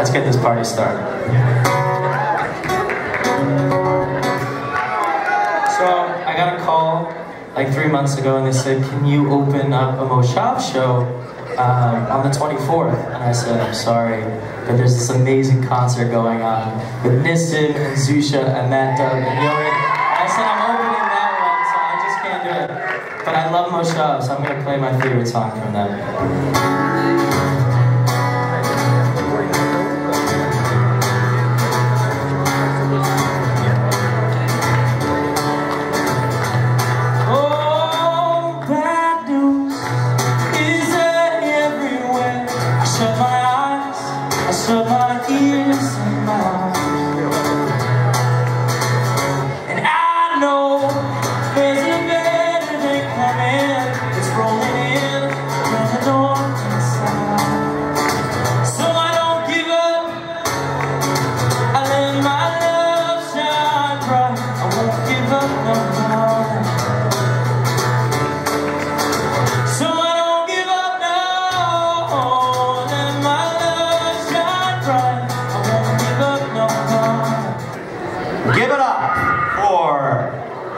Let's get this party started. So I got a call like three months ago and they said, can you open up a Moshav show um, on the 24th? And I said, I'm sorry, but there's this amazing concert going on with Nissim and Zusha and Matt and Yorin. I said, I'm opening that one, so I just can't do it. But I love Moshav, so I'm gonna play my favorite song from them.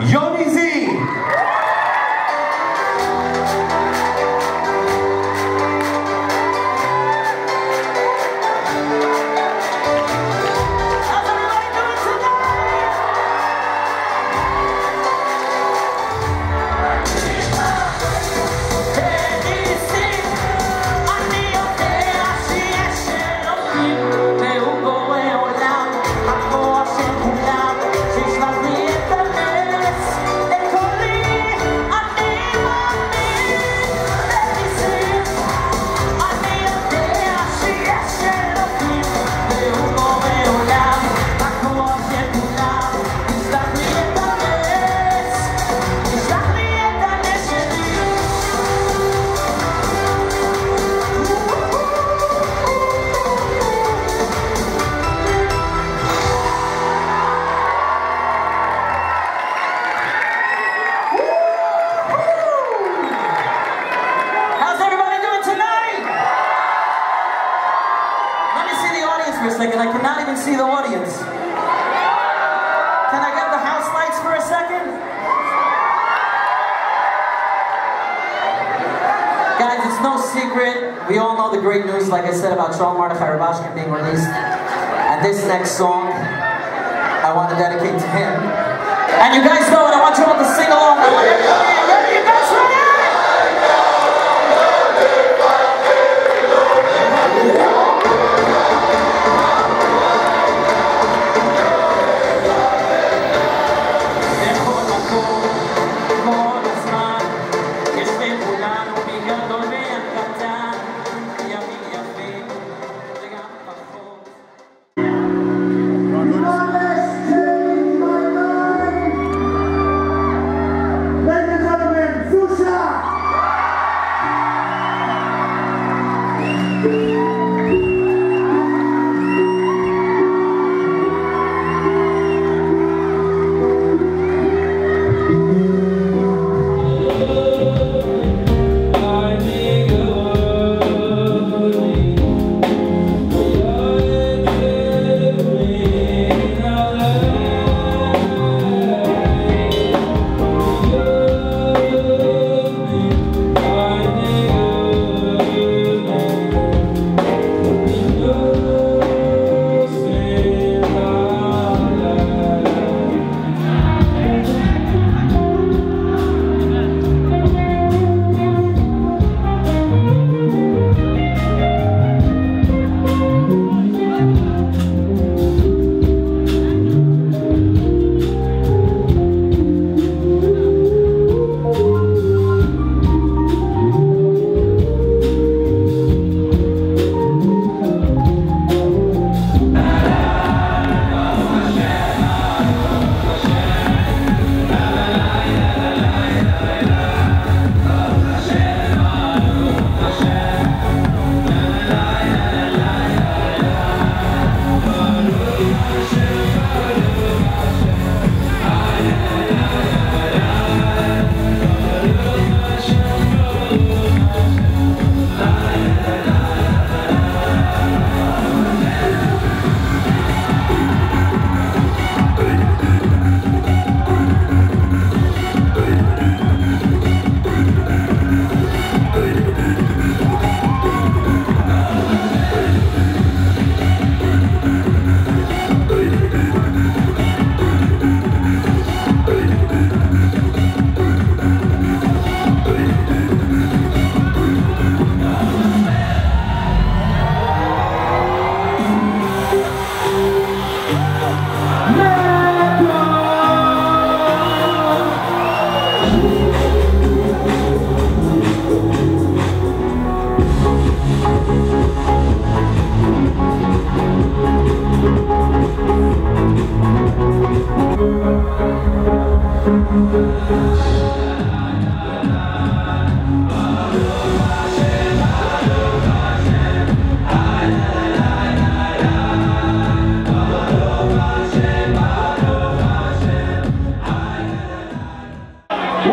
Yoni We all know the great news, like I said, about Shaul Mordechai Rubashkin being released. And this next song, I want to dedicate to him. And you guys know it. I want you all to sing along.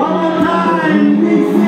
all the time.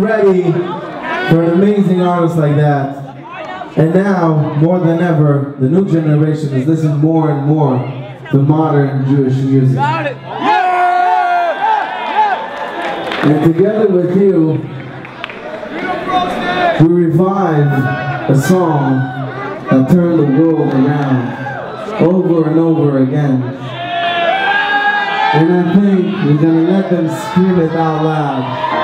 Ready for an amazing artist like that. And now, more than ever, the new generation is listening more and more to modern Jewish music. And together with you, we revive a song that turned the world around over and over again. And I think we're gonna let them scream it out loud.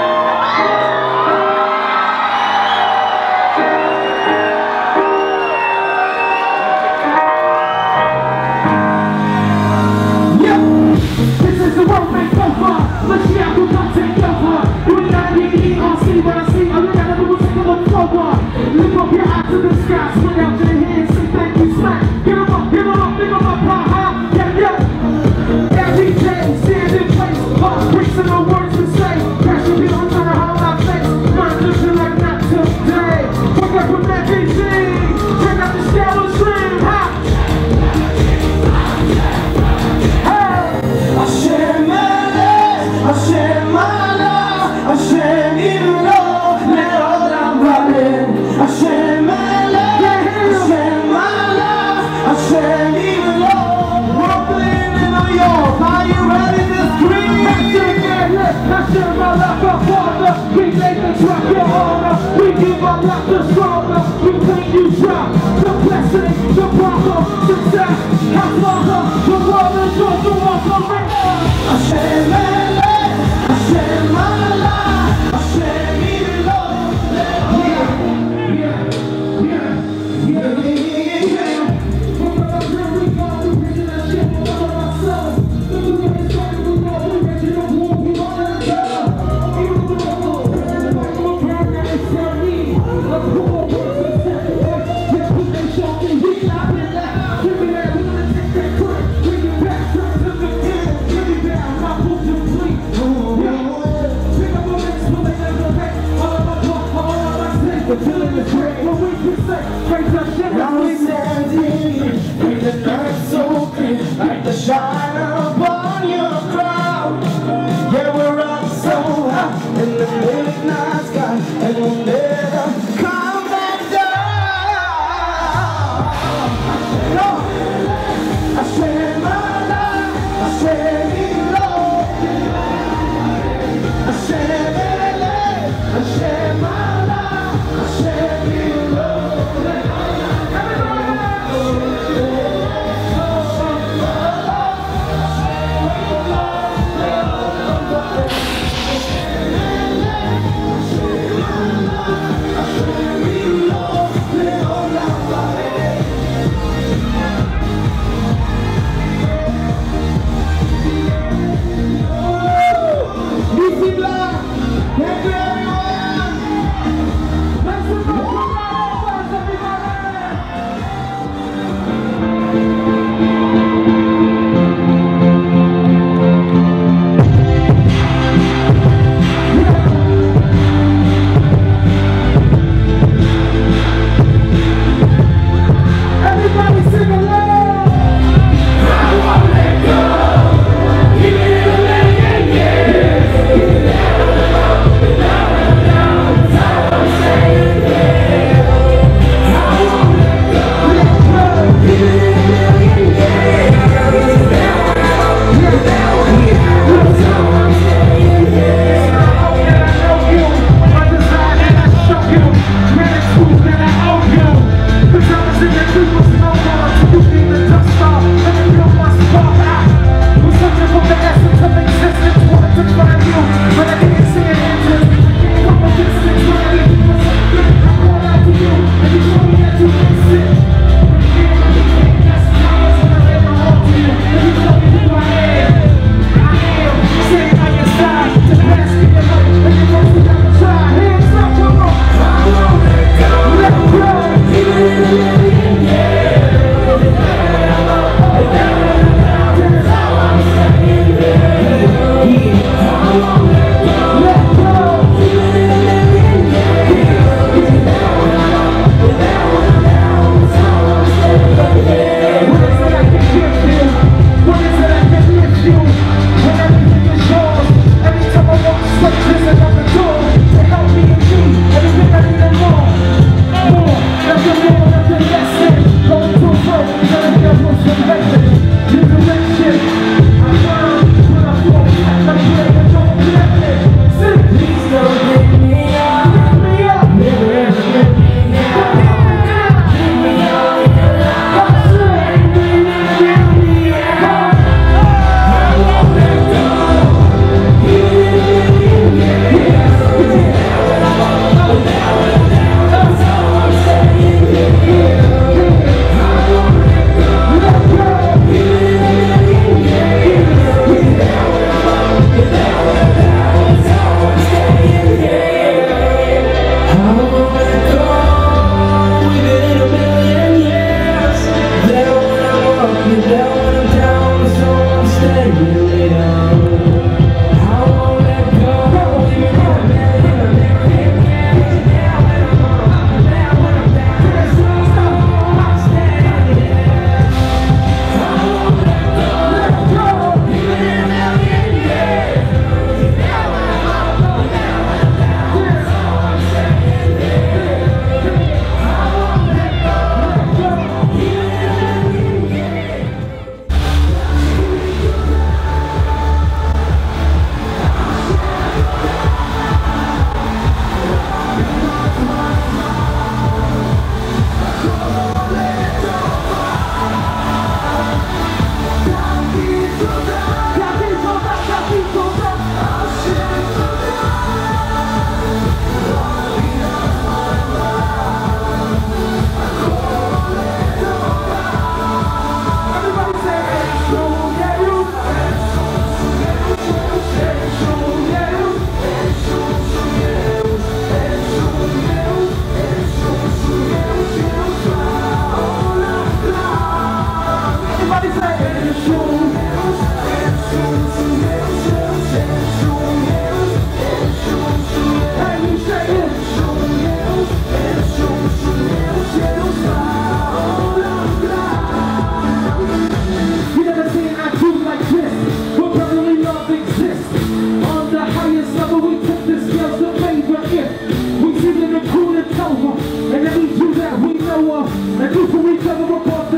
And do for each other above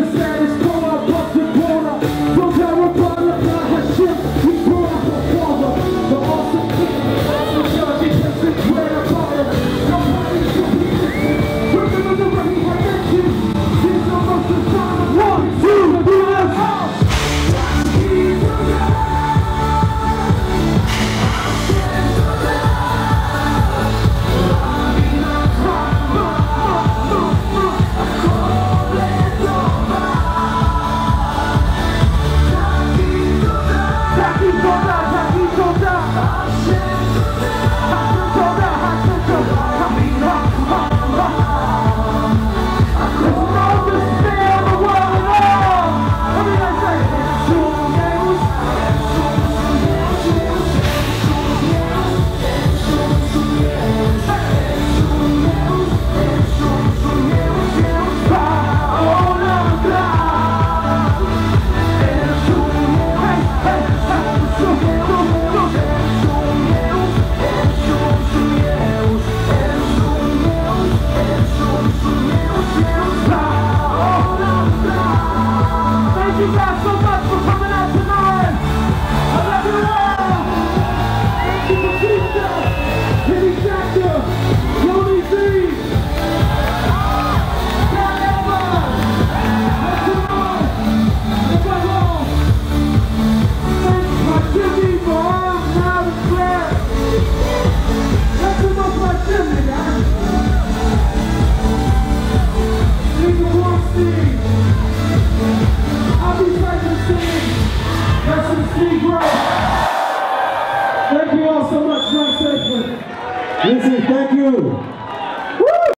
Thank you guys